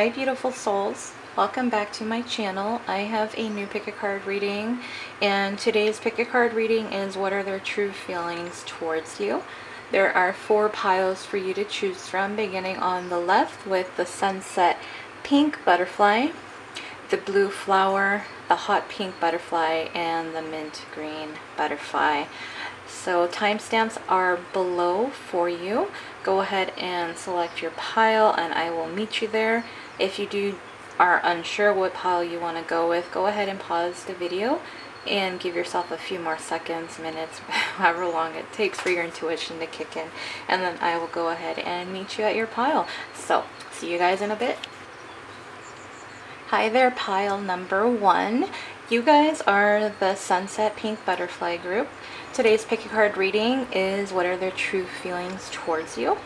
Hi beautiful souls, welcome back to my channel. I have a new pick a card reading and today's pick a card reading is what are their true feelings towards you. There are four piles for you to choose from beginning on the left with the sunset pink butterfly, the blue flower, the hot pink butterfly, and the mint green butterfly. So timestamps are below for you. Go ahead and select your pile and I will meet you there. If you do are unsure what pile you want to go with, go ahead and pause the video and give yourself a few more seconds, minutes, however long it takes for your intuition to kick in. And then I will go ahead and meet you at your pile. So, see you guys in a bit. Hi there, pile number one. You guys are the Sunset Pink Butterfly group. Today's pick a card reading is what are their true feelings towards you.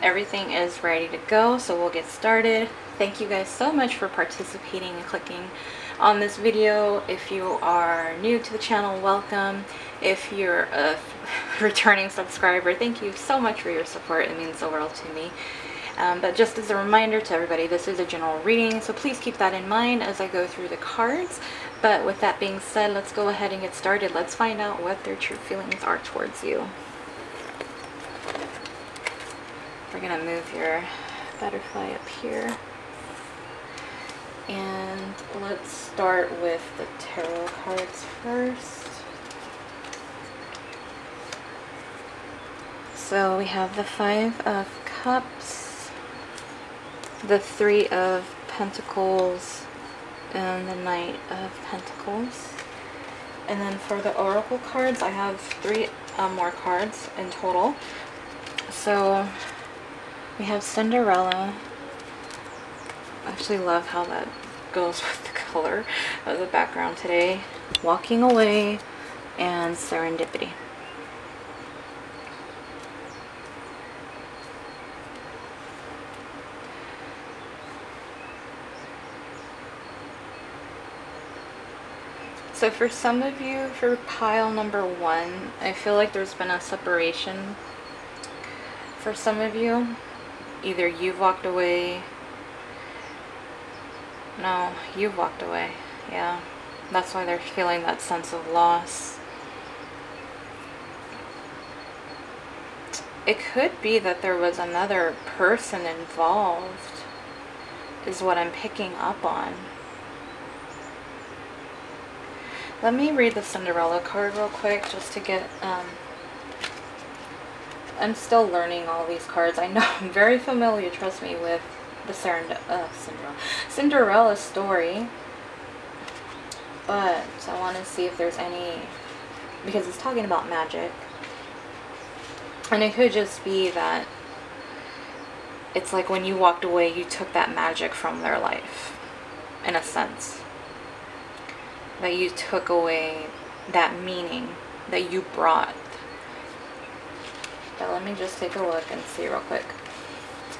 Everything is ready to go, so we'll get started. Thank you guys so much for participating and clicking on this video. If you are new to the channel, welcome. If you're a returning subscriber, thank you so much for your support. It means the world to me. Um, but just as a reminder to everybody, this is a general reading, so please keep that in mind as I go through the cards. But with that being said, let's go ahead and get started. Let's find out what their true feelings are towards you. We're going to move your butterfly up here. And let's start with the tarot cards first. So we have the Five of Cups, the Three of Pentacles and the Knight of Pentacles. And then for the Oracle cards, I have three uh, more cards in total. So we have Cinderella. I actually love how that goes with the color of the background today. Walking Away and Serendipity. So for some of you, for pile number one, I feel like there's been a separation. For some of you, either you've walked away. No, you've walked away. Yeah. That's why they're feeling that sense of loss. It could be that there was another person involved, is what I'm picking up on. Let me read the Cinderella card real quick just to get, um, I'm still learning all these cards. I know I'm very familiar, trust me, with the Cerend uh, Cinderella. Cinderella story. But I want to see if there's any, because it's talking about magic. And it could just be that it's like when you walked away, you took that magic from their life, in a sense that you took away that meaning that you brought. But let me just take a look and see real quick.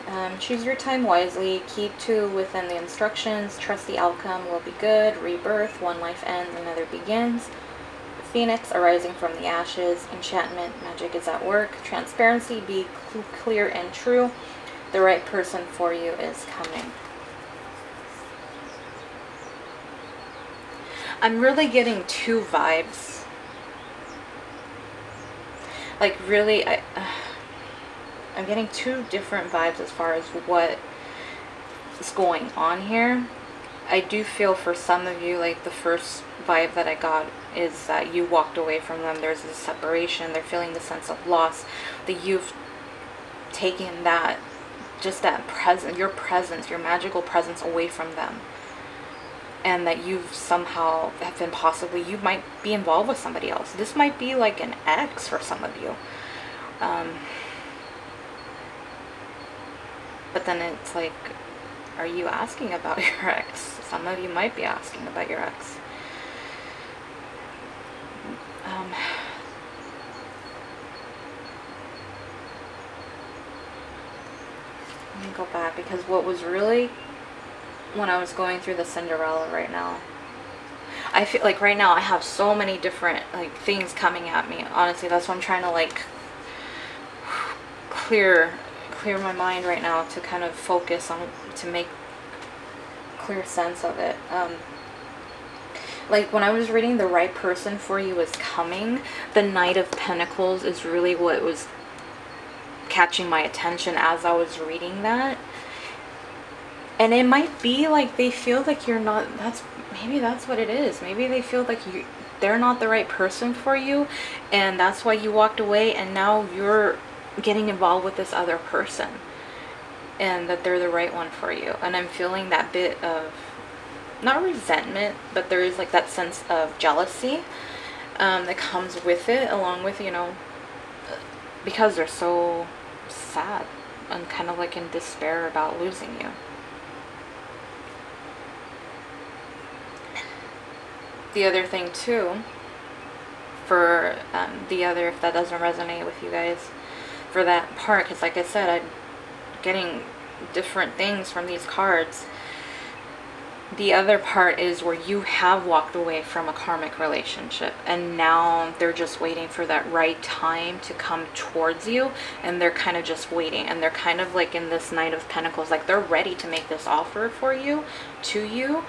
Um, choose your time wisely. Keep to within the instructions. Trust the outcome will be good. Rebirth. One life ends, another begins. Phoenix arising from the ashes. Enchantment. Magic is at work. Transparency. Be cl clear and true. The right person for you is coming. I'm really getting two vibes. Like really, I, uh, I'm getting two different vibes as far as what is going on here. I do feel for some of you, like the first vibe that I got is that you walked away from them. There's a separation. They're feeling the sense of loss. That you've taken that, just that present, your presence, your magical presence away from them and that you've somehow have been possibly you might be involved with somebody else. This might be like an ex for some of you. Um, but then it's like are you asking about your ex? Some of you might be asking about your ex. Um, let me go back because what was really when I was going through the Cinderella right now. I feel like right now I have so many different like things coming at me. Honestly, that's what I'm trying to like clear clear my mind right now to kind of focus on to make clear sense of it. Um, like when I was reading the right person for you is coming, the Knight of Pentacles is really what was catching my attention as I was reading that. And it might be like they feel like you're not that's maybe that's what it is. Maybe they feel like you they're not the right person for you and that's why you walked away and now you're getting involved with this other person and that they're the right one for you. And I'm feeling that bit of not resentment, but there is like that sense of jealousy um, that comes with it, along with, you know, because they're so sad and kind of like in despair about losing you. The other thing, too, for um, the other, if that doesn't resonate with you guys, for that part, because like I said, I'm getting different things from these cards. The other part is where you have walked away from a karmic relationship and now they're just waiting for that right time to come towards you and they're kind of just waiting and they're kind of like in this knight of pentacles like they're ready to make this offer for you to you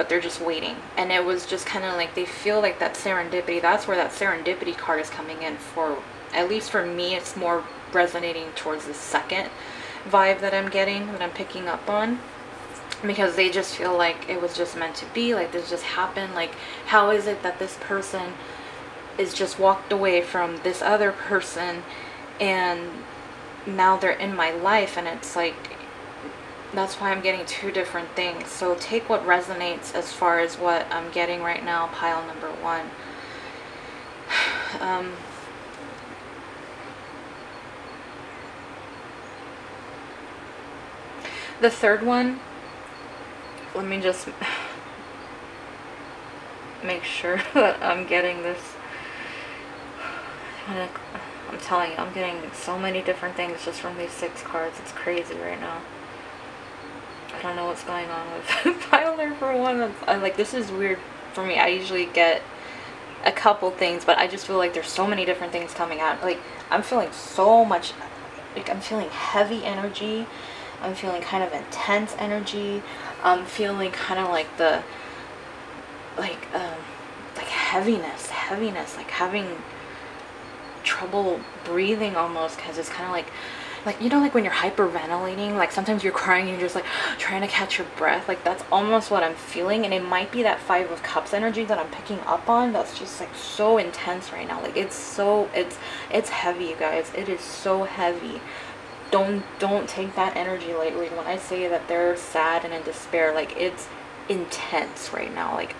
but they're just waiting. And it was just kind of like they feel like that serendipity that's where that serendipity card is coming in for at least for me it's more resonating towards the second vibe that i'm getting that i'm picking up on. Because they just feel like it was just meant to be like this just happened like how is it that this person is just walked away from this other person and now they're in my life and it's like that's why I'm getting two different things so take what resonates as far as what I'm getting right now pile number one um, the third one let me just make sure that I'm getting this. I'm telling you, I'm getting so many different things just from these six cards. It's crazy right now. I don't know what's going on with pile for one. I, like this is weird for me. I usually get a couple things, but I just feel like there's so many different things coming out. Like I'm feeling so much. Like I'm feeling heavy energy. I'm feeling kind of intense energy. I'm feeling kind of like the like um like heaviness, heaviness, like having trouble breathing almost because it's kind of like like you know like when you're hyperventilating like sometimes you're crying and you're just like trying to catch your breath. Like that's almost what i'm feeling and it might be that five of cups energy that i'm picking up on that's just like so intense right now. Like it's so it's it's heavy you guys. It is so heavy. Don't don't take that energy lightly. When i say that they're sad and in despair like it's intense right now. Like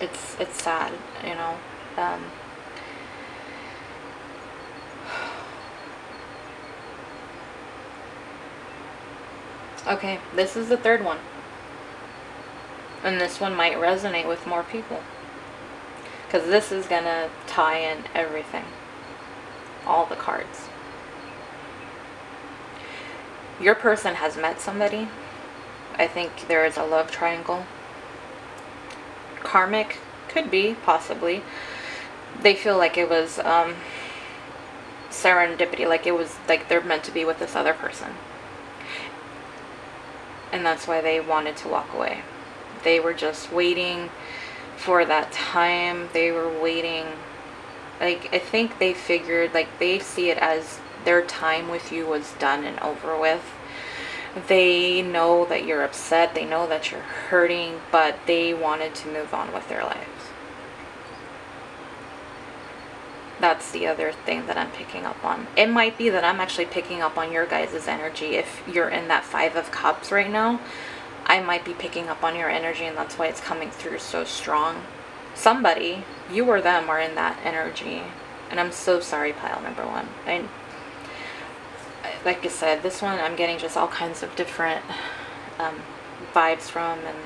it's it's sad you know? Um okay this is the third one and this one might resonate with more people because this is gonna tie in everything all the cards your person has met somebody. I think there is a love triangle. Karmic could be, possibly. They feel like it was um, serendipity, like it was like they're meant to be with this other person. And that's why they wanted to walk away. They were just waiting for that time. They were waiting. Like, I think they figured, like, they see it as their time with you was done and over with. They know that you're upset, they know that you're hurting, but they wanted to move on with their lives. That's the other thing that I'm picking up on. It might be that I'm actually picking up on your guys' energy if you're in that Five of Cups right now. I might be picking up on your energy and that's why it's coming through so strong. Somebody, you or them, are in that energy. And I'm so sorry, pile number one. I like I said, this one I'm getting just all kinds of different um, vibes from, and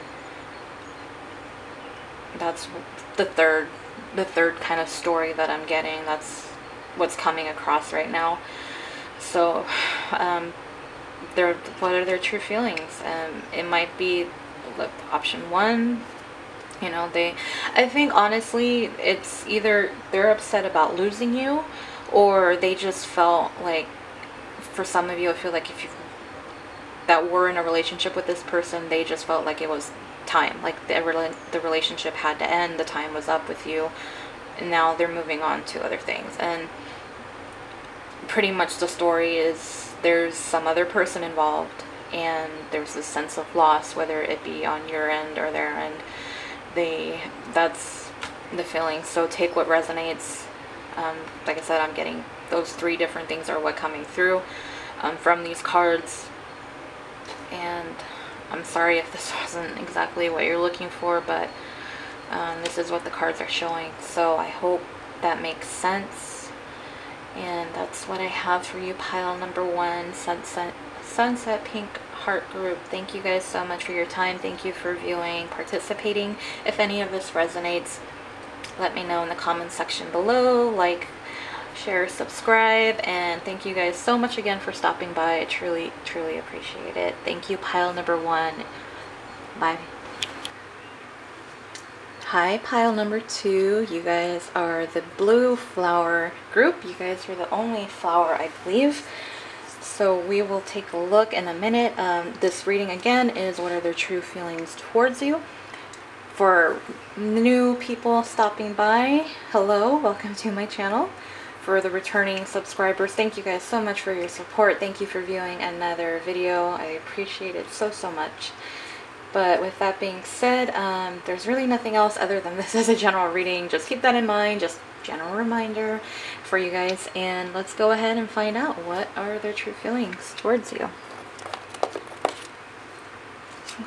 that's the third, the third kind of story that I'm getting. That's what's coming across right now. So, um, their what are their true feelings? Um, it might be option one. You know, they. I think honestly, it's either they're upset about losing you, or they just felt like for some of you, I feel like if you that were in a relationship with this person, they just felt like it was time. Like the, the relationship had to end, the time was up with you, and now they're moving on to other things. And pretty much the story is there's some other person involved, and there's this sense of loss, whether it be on your end or their end. They, that's the feeling. So take what resonates. Um, like I said, I'm getting those three different things are what coming through um, from these cards. And I'm sorry if this wasn't exactly what you're looking for, but um, this is what the cards are showing. So I hope that makes sense. And that's what I have for you, pile number one, Sunset, Sunset Pink Heart Group. Thank you guys so much for your time. Thank you for viewing, participating. If any of this resonates, let me know in the comments section below. Like, share, subscribe, and thank you guys so much again for stopping by. I truly, truly appreciate it. Thank you, pile number one. Bye. Hi, pile number two. You guys are the blue flower group. You guys are the only flower, I believe. So we will take a look in a minute. Um, this reading again is what are their true feelings towards you. For new people stopping by, hello, welcome to my channel for the returning subscribers. Thank you guys so much for your support. Thank you for viewing another video. I appreciate it so, so much. But with that being said, um, there's really nothing else other than this as a general reading. Just keep that in mind. Just general reminder for you guys. And let's go ahead and find out what are their true feelings towards you.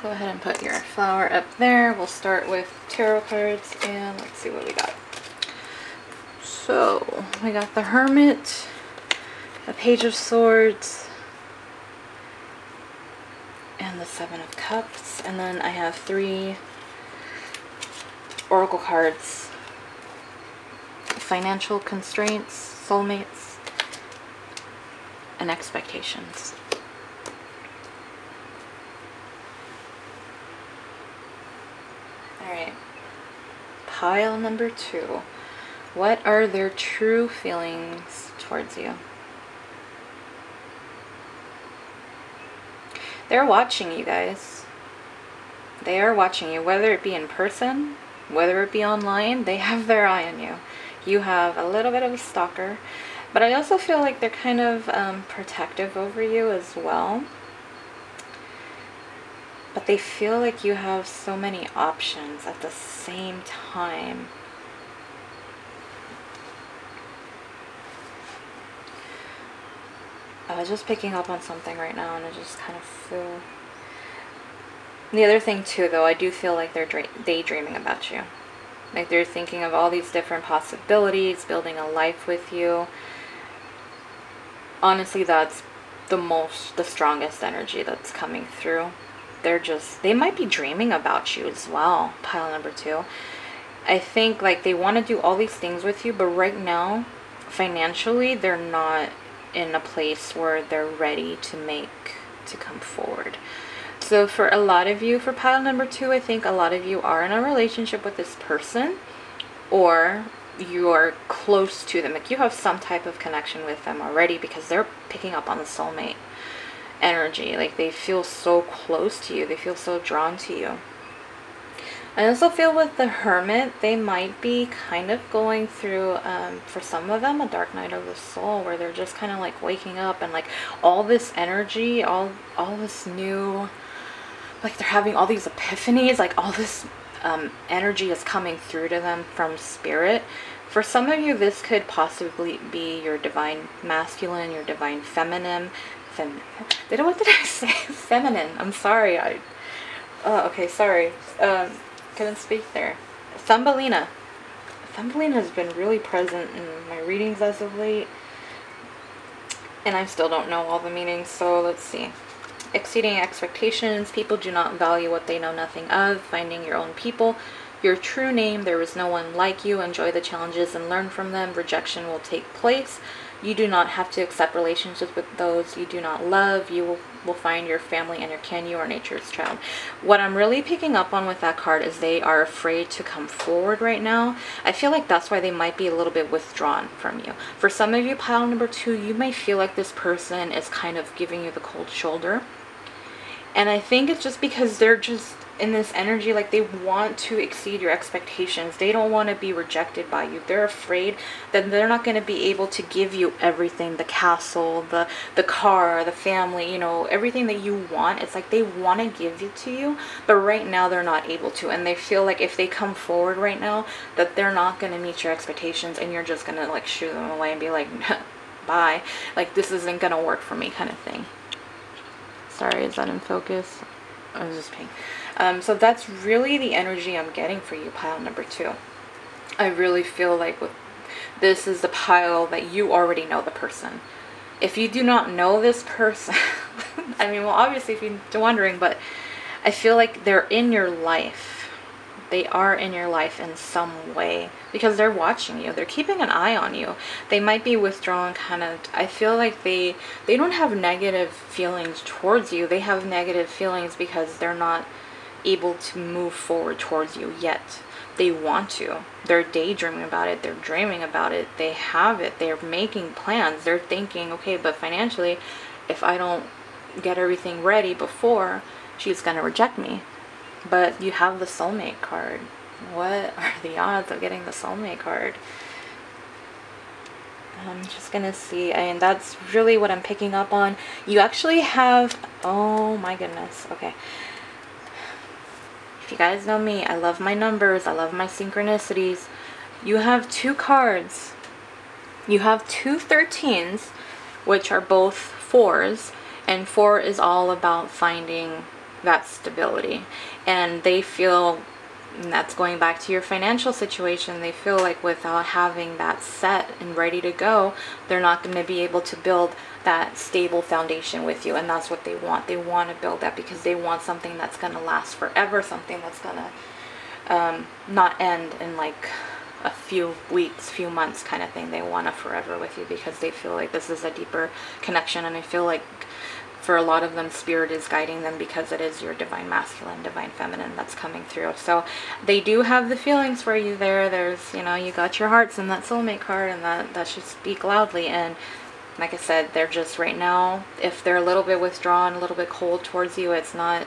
Go ahead and put your flower up there. We'll start with tarot cards and let's see what we got. So, we got the Hermit, a Page of Swords, and the Seven of Cups. And then I have three Oracle cards. Financial constraints, soulmates, and expectations. Alright. Pile number two. What are their true feelings towards you? They're watching you guys. They are watching you, whether it be in person, whether it be online, they have their eye on you. You have a little bit of a stalker, but I also feel like they're kind of um, protective over you as well. But they feel like you have so many options at the same time. I was just picking up on something right now and I just kind of feel... The other thing too though, I do feel like they're daydreaming about you. Like they're thinking of all these different possibilities, building a life with you. Honestly, that's the most, the strongest energy that's coming through. They're just, they might be dreaming about you as well, pile number two. I think like they want to do all these things with you, but right now, financially, they're not in a place where they're ready to make to come forward. So for a lot of you for pile number two i think a lot of you are in a relationship with this person or you are close to them. Like you have some type of connection with them already because they're picking up on the soulmate energy. Like they feel so close to you. They feel so drawn to you I also feel with the Hermit, they might be kind of going through, um, for some of them, a dark night of the soul where they're just kind of like waking up and like all this energy, all, all this new, like they're having all these epiphanies, like all this um, energy is coming through to them from spirit. For some of you, this could possibly be your divine masculine, your divine feminine. Fem what did I say? feminine. I'm sorry. I. Oh, okay. Sorry. Um, couldn't speak there. Thumbelina. Thumbelina has been really present in my readings as of late. And I still don't know all the meanings, so let's see. Exceeding expectations. People do not value what they know nothing of. Finding your own people. Your true name. There is no one like you. Enjoy the challenges and learn from them. Rejection will take place. You do not have to accept relationships with those you do not love. You will, will find your family and your kin. You are nature's child. What I'm really picking up on with that card is they are afraid to come forward right now. I feel like that's why they might be a little bit withdrawn from you. For some of you, pile number two, you may feel like this person is kind of giving you the cold shoulder. And I think it's just because they're just in this energy like they want to exceed your expectations. They don't want to be rejected by you. They're afraid that they're not going to be able to give you everything the castle the the car the family you know everything that you want. It's like they want to give it to you but right now they're not able to. And they feel like if they come forward right now that they're not going to meet your expectations and you're just going to like shoo them away and be like bye. Like this isn't going to work for me kind of thing. Sorry is that in focus? I was just paying um, so that's really the energy I'm getting for you, pile number two. I really feel like with, this is the pile that you already know the person. If you do not know this person, I mean, well, obviously, if you're wondering, but I feel like they're in your life. They are in your life in some way because they're watching you. They're keeping an eye on you. They might be withdrawn kind of. I feel like they they don't have negative feelings towards you. They have negative feelings because they're not able to move forward towards you yet. They want to. They're daydreaming about it. They're dreaming about it. They have it. They're making plans. They're thinking, okay, but financially, if I don't get everything ready before, she's going to reject me. But you have the soulmate card. What are the odds of getting the soulmate card? I'm just gonna see and that's really what I'm picking up on you actually have oh my goodness okay you guys know me, I love my numbers, I love my synchronicities. You have two cards. You have two 13s, which are both fours, and four is all about finding that stability. And they feel and that's going back to your financial situation they feel like without having that set and ready to go they're not going to be able to build that stable foundation with you and that's what they want. They want to build that because they want something that's going to last forever something that's going to um, not end in like a few weeks few months kind of thing. They want a forever with you because they feel like this is a deeper connection and i feel like for a lot of them spirit is guiding them because it is your divine masculine divine feminine that's coming through. So they do have the feelings for you there. There's you know you got your hearts in that soulmate card and that that should speak loudly and like I said, they're just right now, if they're a little bit withdrawn, a little bit cold towards you, it's not,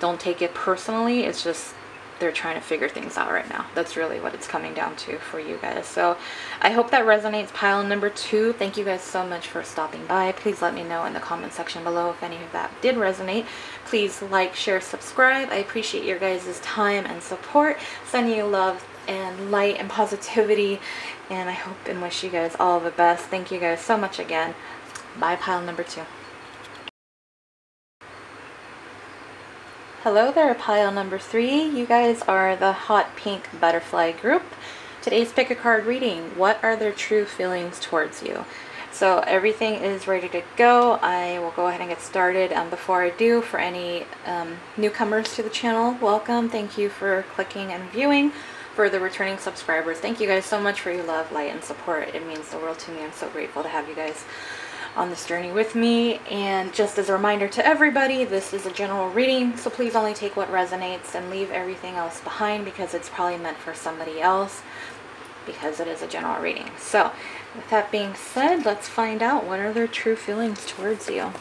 don't take it personally. It's just they're trying to figure things out right now. That's really what it's coming down to for you guys. So I hope that resonates pile number two. Thank you guys so much for stopping by. Please let me know in the comment section below if any of that did resonate. Please like, share, subscribe. I appreciate your guys' time and support. Sending you love and light and positivity and I hope and wish you guys all the best. Thank you guys so much again. Bye pile number two. Hello there pile number three. You guys are the hot pink butterfly group. Today's pick a card reading. What are their true feelings towards you? So everything is ready to go. I will go ahead and get started. Um, before I do, for any um, newcomers to the channel, welcome. Thank you for clicking and viewing for the returning subscribers. Thank you guys so much for your love, light, and support. It means the world to me. I'm so grateful to have you guys on this journey with me. And just as a reminder to everybody, this is a general reading, so please only take what resonates and leave everything else behind because it's probably meant for somebody else because it is a general reading. So, with that being said, let's find out what are their true feelings towards you.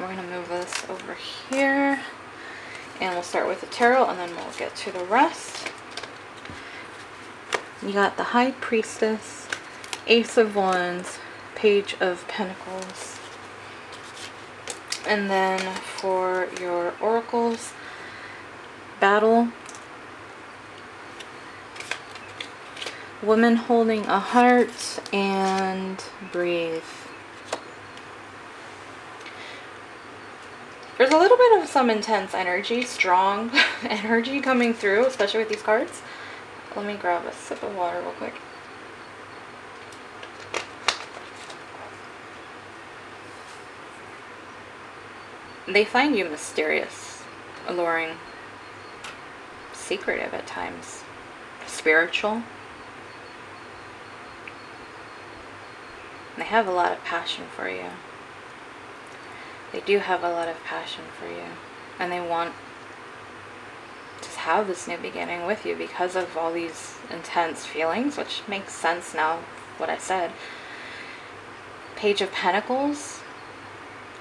We're going to move this over here. And we'll start with the tarot and then we'll get to the rest. You got the High Priestess, Ace of Wands, Page of Pentacles. And then for your oracles, Battle, Woman Holding a Heart, and Breathe. There's a little bit of some intense energy, strong energy coming through, especially with these cards. Let me grab a sip of water real quick. They find you mysterious, alluring, secretive at times, spiritual. They have a lot of passion for you they do have a lot of passion for you and they want to have this new beginning with you because of all these intense feelings which makes sense now what I said Page of Pentacles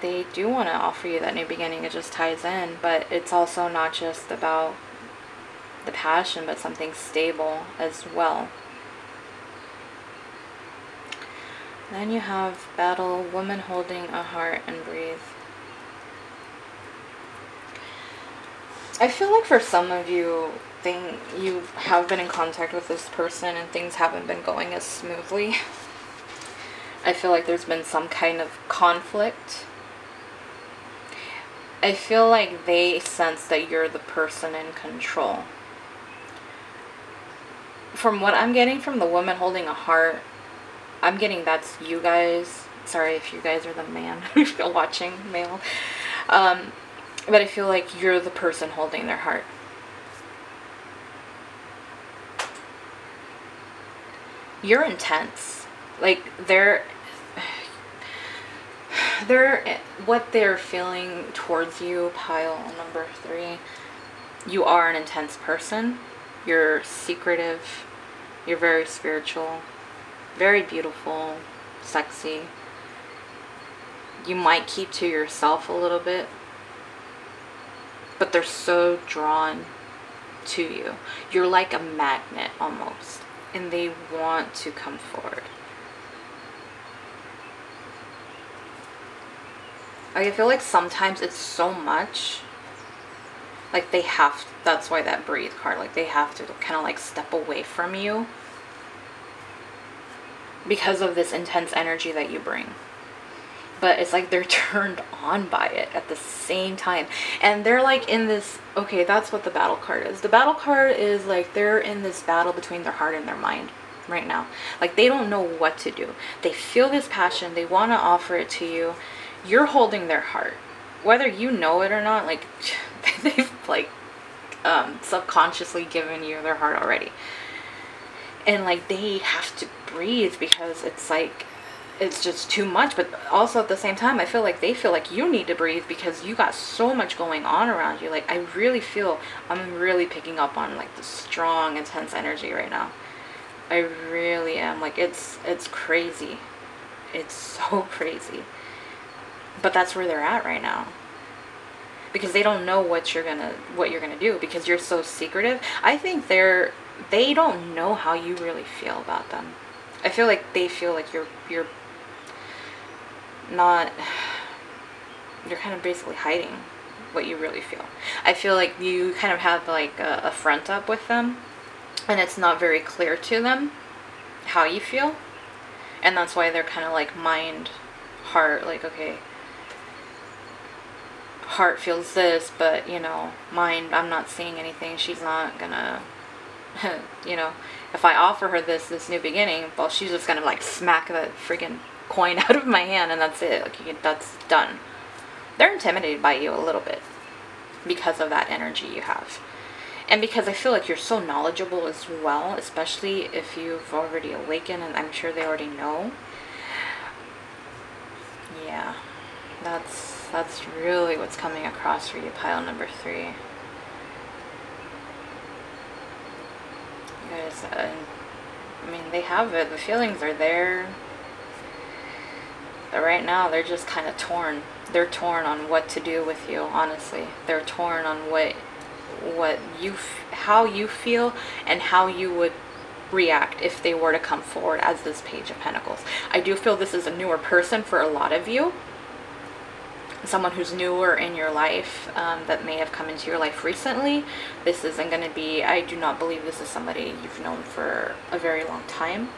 they do want to offer you that new beginning. It just ties in, but it's also not just about the passion, but something stable as well. Then you have battle, woman holding a heart and breathe. I feel like for some of you, thing you have been in contact with this person and things haven't been going as smoothly. I feel like there's been some kind of conflict. I feel like they sense that you're the person in control. From what I'm getting from the woman holding a heart, I'm getting that's you guys. Sorry if you guys are the man watching male. Um, but I feel like you're the person holding their heart. You're intense. Like they're they're what they're feeling towards you, pile number 3. You are an intense person. You're secretive. You're very spiritual. Very beautiful, sexy. You might keep to yourself a little bit, but they're so drawn to you. You're like a magnet almost, and they want to come forward. I feel like sometimes it's so much like they have that's why that breathe card like they have to kind of like step away from you because of this intense energy that you bring but it's like they're turned on by it at the same time. And they're like in this okay that's what the battle card is. The battle card is like they're in this battle between their heart and their mind right now. Like they don't know what to do. They feel this passion. They want to offer it to you. You're holding their heart. Whether you know it or not like they've like um, subconsciously given you their heart already. And like they have to breathe because it's like it's just too much but also at the same time i feel like they feel like you need to breathe because you got so much going on around you. Like i really feel i'm really picking up on like the strong intense energy right now. I really am. Like it's it's crazy. It's so crazy. But that's where they're at right now. Because they don't know what you're gonna what you're gonna do because you're so secretive. I think they're they don't know how you really feel about them. I feel like they feel like you're you're not you're kind of basically hiding what you really feel. I feel like you kind of have like a, a front up with them and it's not very clear to them how you feel. And that's why they're kind of like mind, heart, like, okay, heart feels this, but, you know, mind, I'm not seeing anything. She's not gonna, you know, if I offer her this this new beginning, well, she's just gonna like smack the freaking coin out of my hand, and that's it. Like that's done. They're intimidated by you a little bit because of that energy you have. And because I feel like you're so knowledgeable as well, especially if you've already awakened, and I'm sure they already know. Yeah, that's that's really what's coming across for you, pile number three. guys, I mean, they have it. The feelings are there. But right now, they're just kind of torn. They're torn on what to do with you, honestly. They're torn on what, what you, how you feel and how you would react if they were to come forward as this Page of Pentacles. I do feel this is a newer person for a lot of you someone who's newer in your life um, that may have come into your life recently. This isn't going to be, I do not believe this is somebody you've known for a very long time.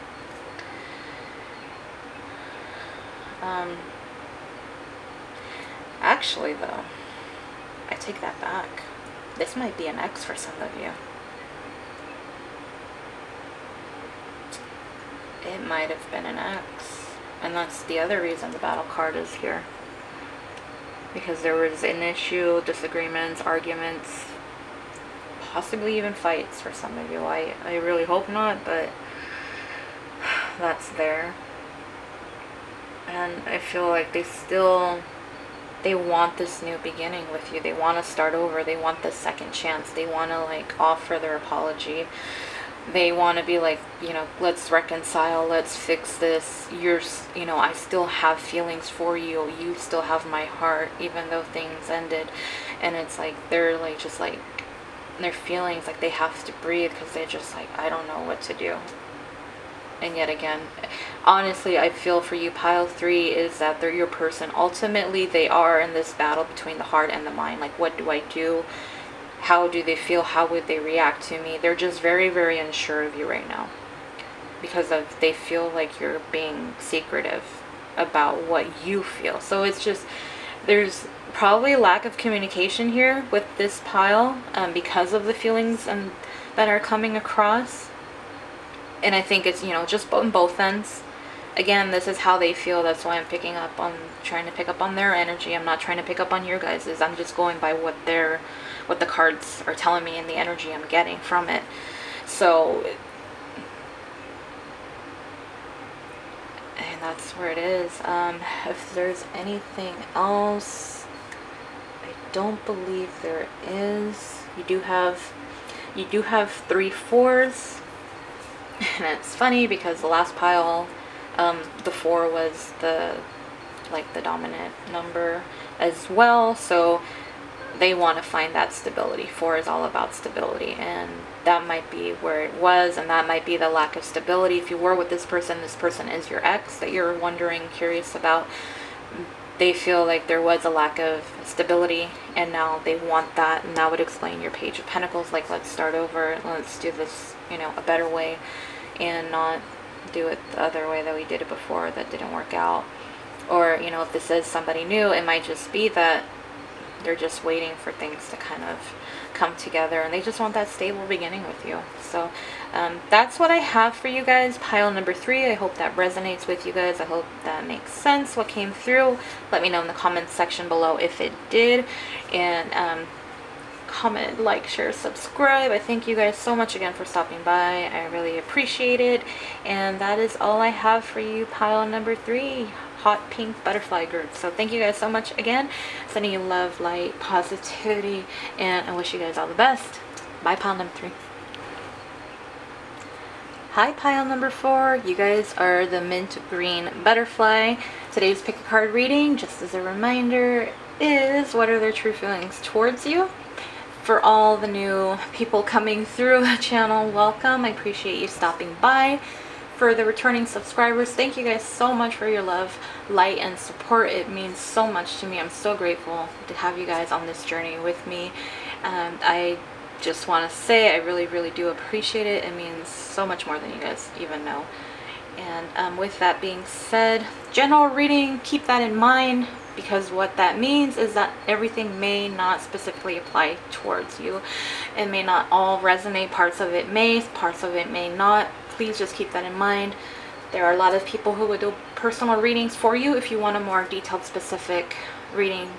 Um, actually, though, I take that back. This might be an ex for some of you. It might have been an ex. And that's the other reason the battle card is here because there was an issue, disagreements, arguments, possibly even fights for some of you. I, I really hope not, but that's there. And I feel like they still, they want this new beginning with you. They want to start over. They want this second chance. They want to like offer their apology. they want to be like you know let's reconcile let's fix this you're you know i still have feelings for you you still have my heart even though things ended and it's like they're like just like their feelings like they have to breathe because they're just like i don't know what to do and yet again honestly i feel for you. Pile three is that they're your person. Ultimately they are in this battle between the heart and the mind. Like what do i do? How do they feel? How would they react to me? They're just very very unsure of you right now because of they feel like you're being secretive about what you feel. So it's just there's probably a lack of communication here with this pile um, because of the feelings and that are coming across and i think it's you know just on both ends again this is how they feel that's why i'm picking up on trying to pick up on their energy i'm not trying to pick up on your guys's i'm just going by what they're what the cards are telling me and the energy I'm getting from it. So, and that's where it is. Um, if there's anything else, I don't believe there is. You do have, you do have three fours. And it's funny because the last pile, um, the four was the, like the dominant number as well. So they want to find that stability. Four is all about stability, and that might be where it was, and that might be the lack of stability. If you were with this person, this person is your ex that you're wondering, curious about. They feel like there was a lack of stability, and now they want that, and that would explain your Page of Pentacles. Like, let's start over, let's do this, you know, a better way, and not do it the other way that we did it before that didn't work out. Or, you know, if this is somebody new, it might just be that they're just waiting for things to kind of come together and they just want that stable beginning with you. So um, that's what I have for you guys. Pile number three. I hope that resonates with you guys. I hope that makes sense what came through. Let me know in the comments section below if it did. And um, comment, like, share, subscribe. I thank you guys so much again for stopping by. I really appreciate it. And that is all I have for you, pile number three hot pink butterfly group. So thank you guys so much again. Sending you love, light, positivity, and I wish you guys all the best. Bye, pile number three. Hi, pile number four. You guys are the mint green butterfly. Today's pick a card reading, just as a reminder, is what are their true feelings towards you? For all the new people coming through the channel, welcome. I appreciate you stopping by for the returning subscribers. Thank you guys so much for your love light and support. It means so much to me. I'm so grateful to have you guys on this journey with me. And i just want to say i really really do appreciate it. It means so much more than you guys even know. And um, with that being said general reading keep that in mind because what that means is that everything may not specifically apply towards you. It may not all resonate. Parts of it may parts of it may not please just keep that in mind. There are a lot of people who would do personal readings for you if you want a more detailed specific reading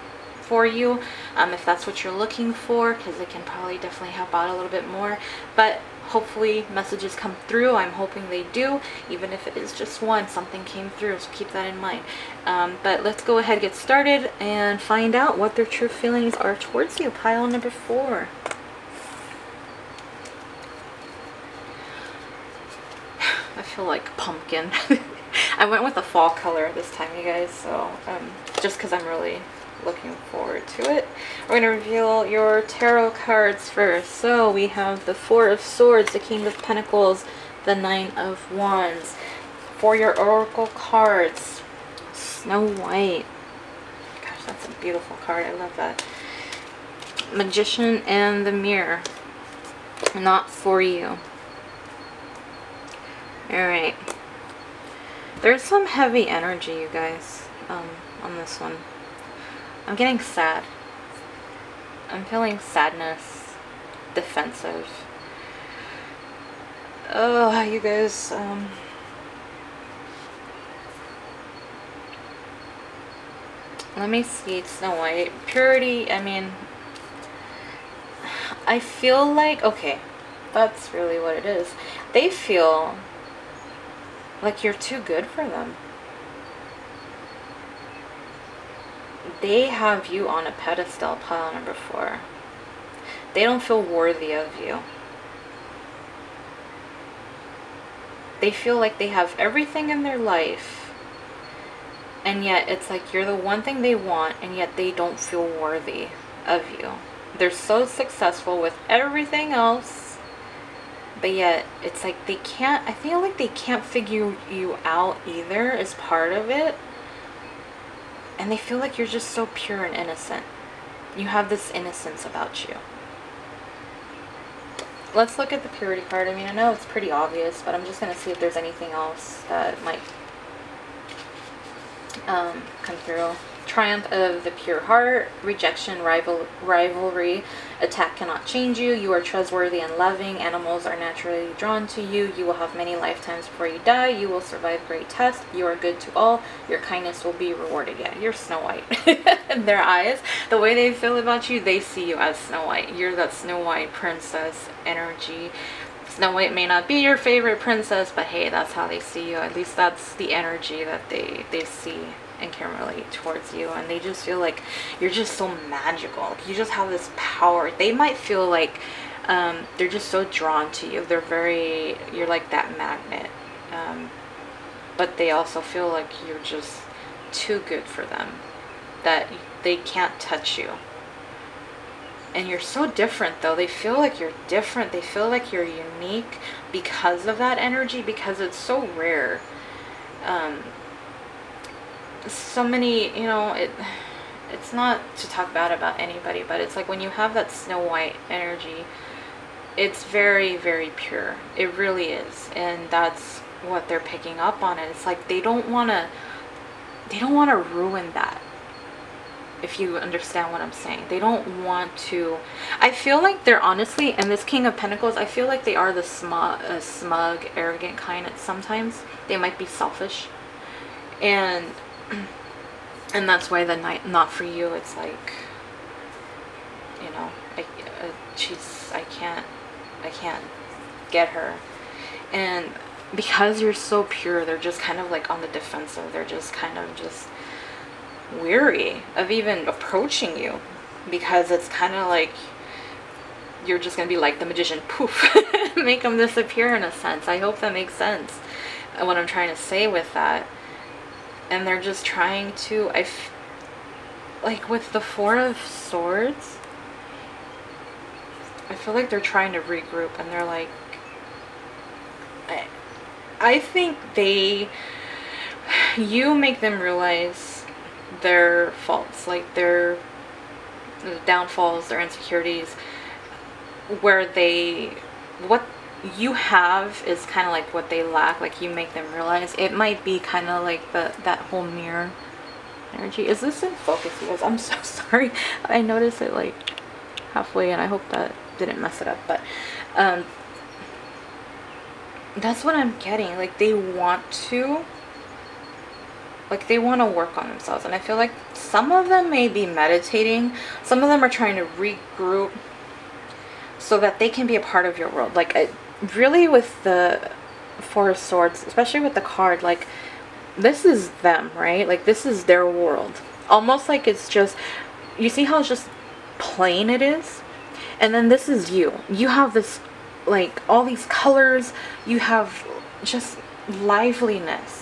for you um, if that's what you're looking for because it can probably definitely help out a little bit more. But hopefully messages come through. I'm hoping they do even if it is just one something came through so keep that in mind. Um, but let's go ahead get started and find out what their true feelings are towards you. Pile number four I feel like pumpkin. I went with a fall color this time, you guys, so um, just because I'm really looking forward to it. We're going to reveal your tarot cards first. So we have the Four of Swords, the King of Pentacles, the Nine of Wands. For your Oracle cards, Snow White. Gosh, that's a beautiful card. I love that. Magician and the Mirror. Not for you. Alright. There's some heavy energy, you guys, um, on this one. I'm getting sad. I'm feeling sadness, defensive. Oh, you guys, um... Let me see, Snow White. Purity, I mean... I feel like, okay, that's really what it is. They feel like you're too good for them. They have you on a pedestal, pile number four. They don't feel worthy of you. they feel like they have everything in their life and yet it's like you're the one thing they want and yet they don't feel worthy of you they're so successful with everything else but yet it's like they can't i feel like they can't figure you out either as part of it and they feel like you're just so pure and innocent you have this innocence about you let's look at the purity card. I mean, I know it's pretty obvious, but I'm just going to see if there's anything else that might um, come through. Triumph of the pure heart, rejection, rival, rivalry, attack cannot change you. You are trustworthy and loving. Animals are naturally drawn to you. You will have many lifetimes before you die. You will survive great tests. You are good to all. Your kindness will be rewarded. Yeah, you're Snow White. In their eyes, the way they feel about you, they see you as Snow White. You're that Snow White princess energy. Snow White may not be your favorite princess, but hey, that's how they see you. At least that's the energy that they, they see and can relate towards you and they just feel like you're just so magical. You just have this power. They might feel like um, they're just so drawn to you. They're very you're like that magnet. Um, but they also feel like you're just too good for them that they can't touch you. And you're so different though. They feel like you're different. They feel like you're unique because of that energy because it's so rare. Um, so many, you know, it it's not to talk bad about anybody, but it's like when you have that Snow White energy, it's very, very pure. It really is. And that's what they're picking up on. And it's like they don't want to, they don't want to ruin that. If you understand what I'm saying, they don't want to. I feel like they're honestly, and this King of Pentacles, I feel like they are the smug, uh, smug, arrogant kind. Sometimes they might be selfish, and and that's why the night not for you it's like you know I, uh, she's I can't I can't get her. And because you're so pure they're just kind of like on the defensive. They're just kind of just weary of even approaching you because it's kind of like you're just gonna be like the magician. Poof. Make them disappear in a sense. I hope that makes sense what I'm trying to say with that and they're just trying to I f- like with the four of swords I feel like they're trying to regroup and they're like I, I think they you make them realize their faults like their downfalls their insecurities where they what you have is kind of like what they lack like you make them realize. It might be kind of like the that whole mirror energy. Is this in focus you guys? I'm so sorry. I noticed it like halfway and i hope that didn't mess it up but um that's what i'm getting. Like they want to like they want to work on themselves and i feel like some of them may be meditating. Some of them are trying to regroup so that they can be a part of your world. Like really with the Four of Swords, especially with the card, like this is them, right? Like this is their world. Almost like it's just, you see how it's just plain it is? And then this is you. You have this, like all these colors. You have just liveliness.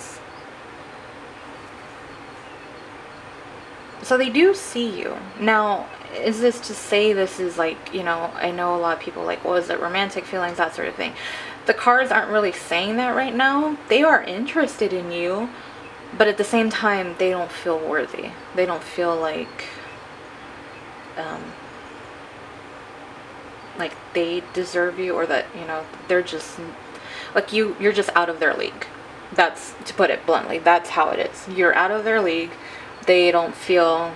So they do see you. Now, is this to say this is like, you know, I know a lot of people like, well, it romantic feelings, that sort of thing. The cards aren't really saying that right now. They are interested in you, but at the same time, they don't feel worthy. They don't feel like, um, like they deserve you or that, you know, they're just, like you, you're just out of their league. That's, to put it bluntly, that's how it is. You're out of their league. They don't feel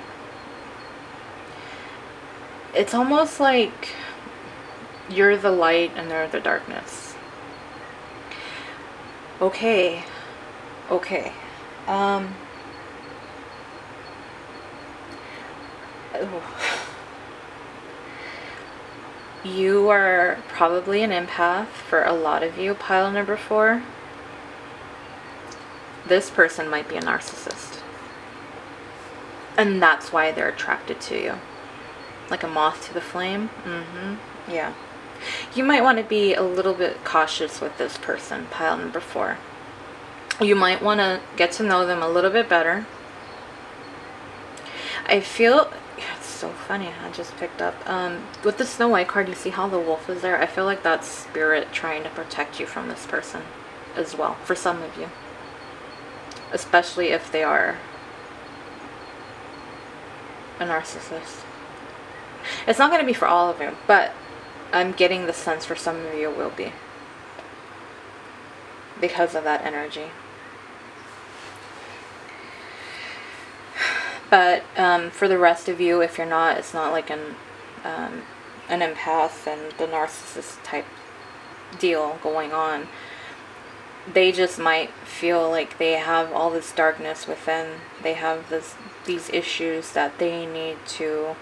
it's almost like you're the light and they're the darkness. Okay. Okay. Um You are probably an empath for a lot of you, pile number four. This person might be a narcissist. And that's why they're attracted to you like a moth to the flame. Mm-hmm. Yeah. You might want to be a little bit cautious with this person, pile number four. You might want to get to know them a little bit better. I feel it's so funny. I just picked up um, with the Snow White card. You see how the wolf is there. I feel like that's spirit trying to protect you from this person as well. For some of you, especially if they are a narcissist. It's not going to be for all of you, but I'm getting the sense for some of you will be because of that energy. But um, for the rest of you, if you're not, it's not like an um, an empath and the narcissist type deal going on. They just might feel like they have all this darkness within. They have this these issues that they need to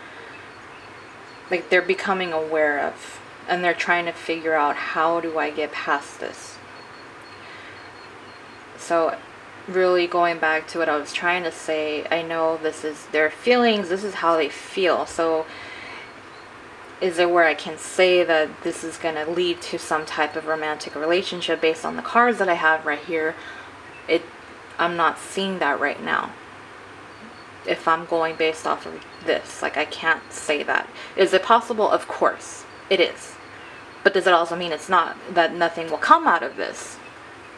like they're becoming aware of and they're trying to figure out how do I get past this. So really going back to what I was trying to say, I know this is their feelings, this is how they feel. So is it where I can say that this is going to lead to some type of romantic relationship based on the cards that I have right here? It I'm not seeing that right now. If I'm going based off of this, like I can't say that. Is it possible? Of course. It is. But does it also mean it's not that nothing will come out of this?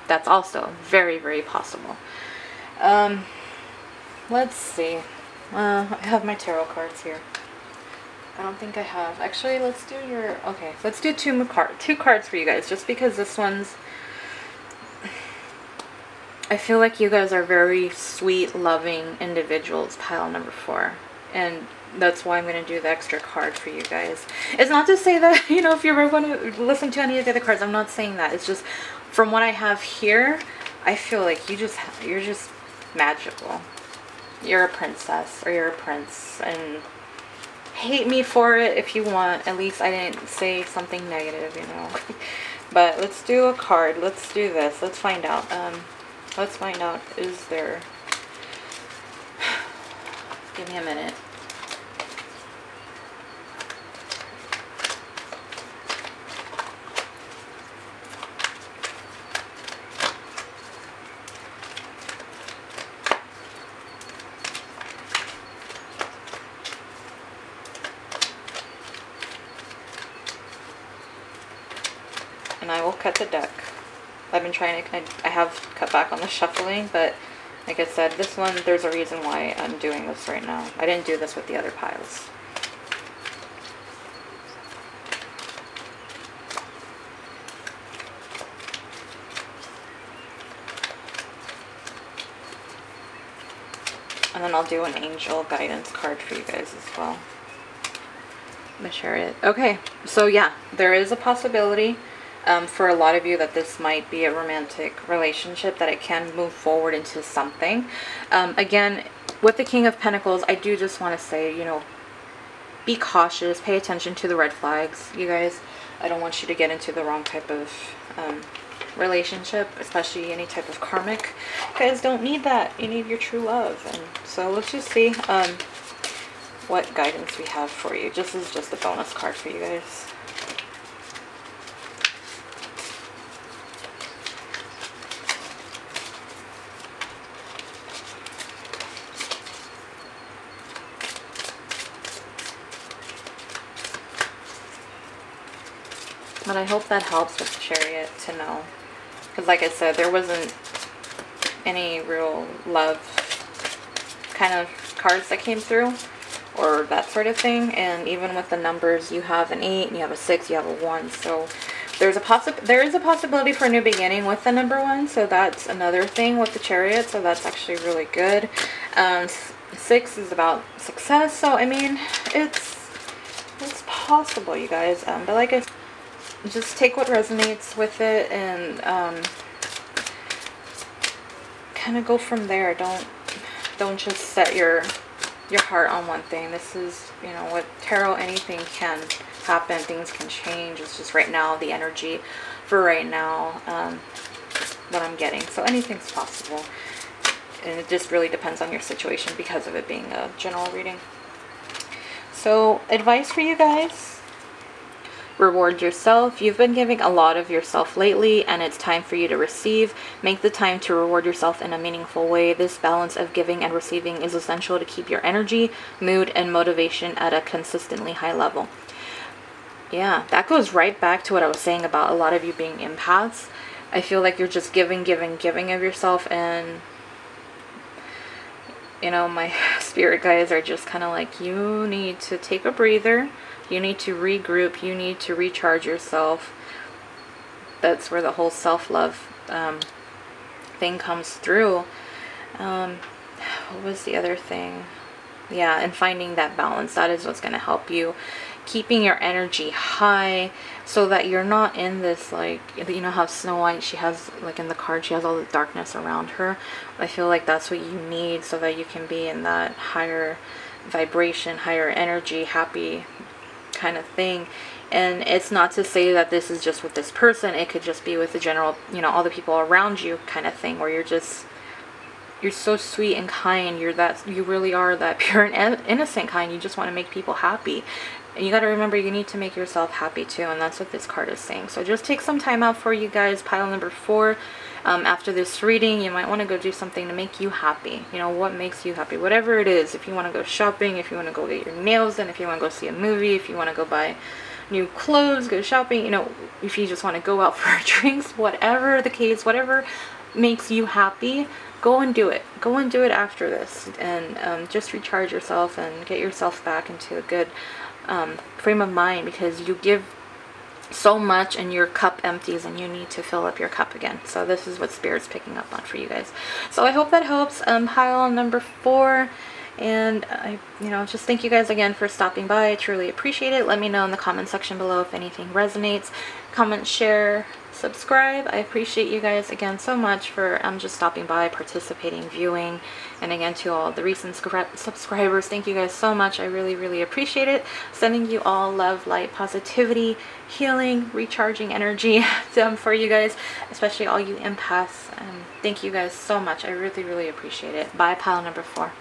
that's also very, very possible. Um, let's see. Uh, I have my tarot cards here. I don't think I have. Actually, let's do your... Okay, let's do two, card, two cards for you guys, just because this one's... I feel like you guys are very sweet, loving individuals, pile number four. And that's why I'm going to do the extra card for you guys. It's not to say that, you know, if you ever want to listen to any of the other cards, I'm not saying that. It's just from what I have here, I feel like you just you're just magical. You're a princess or you're a prince and hate me for it if you want. At least I didn't say something negative, you know. but let's do a card. Let's do this. Let's find out. Um, let's find out. Is there... Give me a minute. and Deck. I've been trying to, I have cut back on the shuffling, but like I said, this one, there's a reason why I'm doing this right now. I didn't do this with the other piles. And then I'll do an angel guidance card for you guys as well. The chariot. Okay, so yeah, there is a possibility um, for a lot of you that this might be a romantic relationship, that it can move forward into something. Um, again, with the King of Pentacles, I do just want to say, you know, be cautious, pay attention to the red flags, you guys. I don't want you to get into the wrong type of um, relationship, especially any type of karmic. You guys don't need that. You need your true love. And so let's just see um, what guidance we have for you. This is just a bonus card for you guys. But I hope that helps with the Chariot to know. Because like I said, there wasn't any real love kind of cards that came through or that sort of thing. And even with the numbers, you have an 8, and you have a 6, you have a 1. So there's a there is a possibility for a new beginning with the number 1. So that's another thing with the Chariot. So that's actually really good. Um, 6 is about success. So, I mean, it's it's possible, you guys. Um, but like I said, just take what resonates with it and um, kind of go from there. Don't don't just set your your heart on one thing. This is, you know, what tarot, anything can happen. Things can change. It's just right now, the energy for right now um, that I'm getting. So anything's possible. And it just really depends on your situation because of it being a general reading. So advice for you guys reward yourself. You've been giving a lot of yourself lately, and it's time for you to receive. Make the time to reward yourself in a meaningful way. This balance of giving and receiving is essential to keep your energy, mood, and motivation at a consistently high level. Yeah, that goes right back to what I was saying about a lot of you being empaths. I feel like you're just giving, giving, giving of yourself, and you know, my spirit guides are just kind of like, you need to take a breather, you need to regroup, you need to recharge yourself. That's where the whole self love um, thing comes through. Um, what was the other thing? Yeah, and finding that balance. That is what's going to help you keeping your energy high so that you're not in this like you know how Snow White she has like in the card she has all the darkness around her I feel like that's what you need so that you can be in that higher vibration higher energy happy kind of thing. And it's not to say that this is just with this person it could just be with the general you know all the people around you kind of thing where you're just you're so sweet and kind you're that you really are that pure and innocent kind you just want to make people happy. And you got to remember you need to make yourself happy too and that's what this card is saying. So just take some time out for you guys. Pile number four um, after this reading you might want to go do something to make you happy. You know what makes you happy? Whatever it is if you want to go shopping if you want to go get your nails done if you want to go see a movie if you want to go buy new clothes go shopping you know if you just want to go out for drinks whatever the case whatever makes you happy go and do it. Go and do it after this and um, just recharge yourself and get yourself back into a good um, frame of mind because you give so much and your cup empties and you need to fill up your cup again. So this is what Spirit's picking up on for you guys. So I hope that helps. Um, pile number four. And I, you know, just thank you guys again for stopping by. I truly appreciate it. Let me know in the comment section below if anything resonates. Comment, share, subscribe. I appreciate you guys again so much for um, just stopping by, participating, viewing. And again, to all the recent subscribers, thank you guys so much. I really, really appreciate it. Sending you all love, light, positivity, healing, recharging energy um, for you guys, especially all you empaths. Um, thank you guys so much. I really, really appreciate it. Bye, pile number four.